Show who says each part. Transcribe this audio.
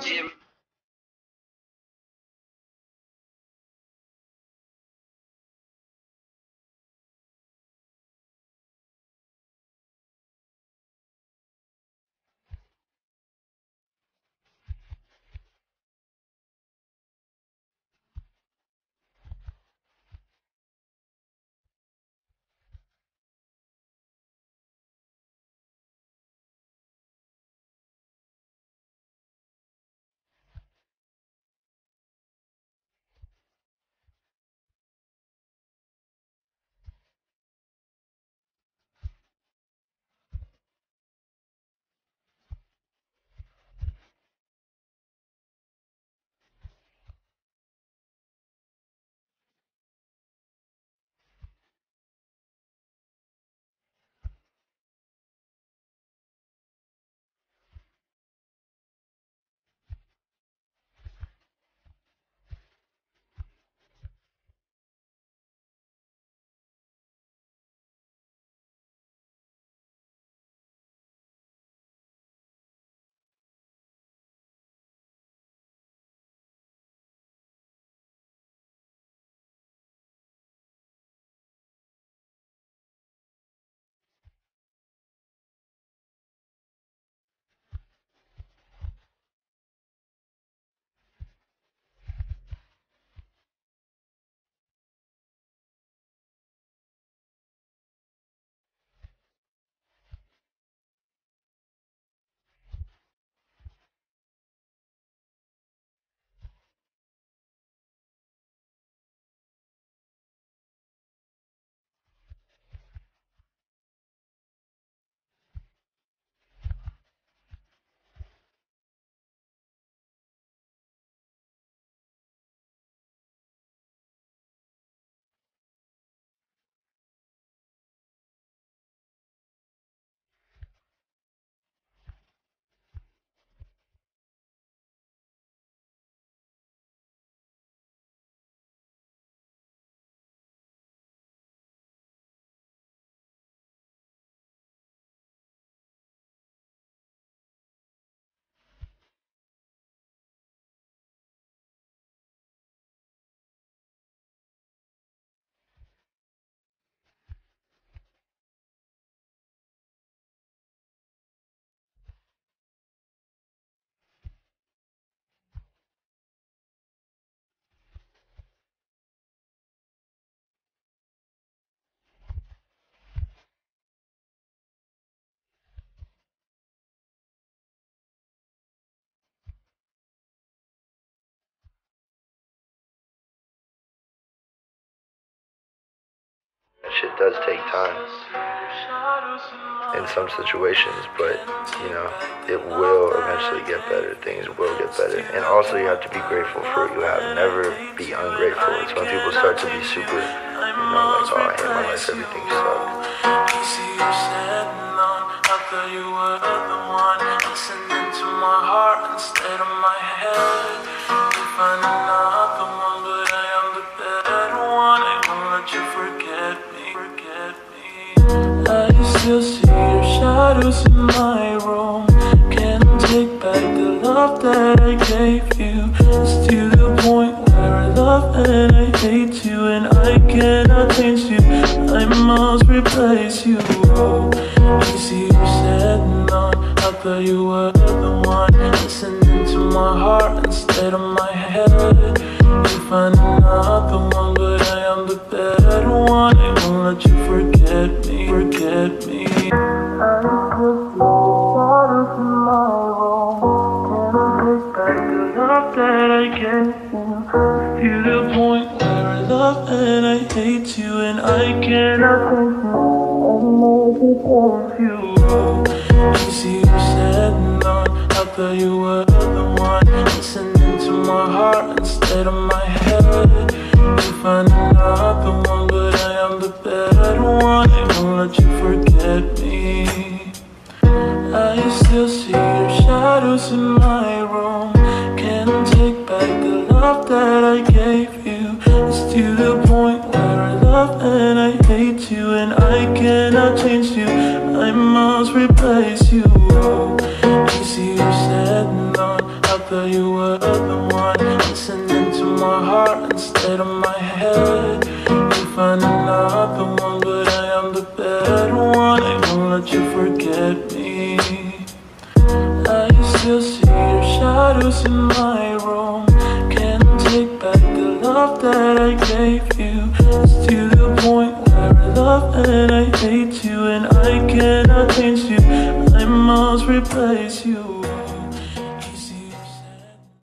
Speaker 1: gym.
Speaker 2: Shit does take time in some situations, but you know, it will eventually get better. Things will get better. And also, you have to be grateful for what you have. Never be ungrateful. It's when people start to be super, you know, like, oh, I hate my life, everything sucks.
Speaker 3: Still see your shadows in my room. Can't take back the love that I gave you. It's to the point where I love and I hate you, and I cannot change you. I must replace you. Easy you said no. I thought you were the one. Listening to my heart instead of my head. You find another one, but I am the better one. To the point where I love and I hate you, and I cannot take you. I repulse you. Said no. I thought you were the one. Listening to my heart instead of my head. You find another replace you. I see you said on. I thought you were the one Listening to my heart instead of my head You find another one, but I am the better one I won't let you forget me I still see your shadows in my room Can't take back the love that I gave love and I hate you And I cannot change you. I must replace you